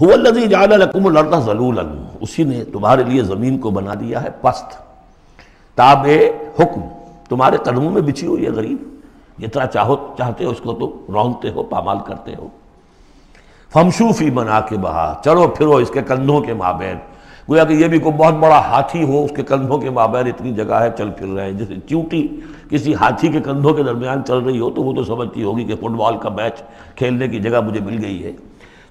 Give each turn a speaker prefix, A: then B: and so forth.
A: हुल्लजी जालकुमर्दा जलूलन। उसी ने तुम्हारे लिए ज़मीन को बना दिया है, पस्त। ताब हुक्म। तुम्हारे कदमों में बिछी हुई है गरीब। जितना चाहो, चाहते हो, उसको तो रौनते हो, पामाल करते हो। फमशूफी बना के बहा चलो फिरो इसके कंधों के माबेन। गोया कि ये भी कोई बहुत बड़ा हाथी हो, उसके कंधों के माबैन इतनी जगह है, चल फिर रहे हैं। जैसे च्यूटी किसी हाथी के कंधों के दरमियान चल रही हो तो वो तो समझती होगी कि फुटबॉल का मैच खेलने की जगह मुझे मिल गई है।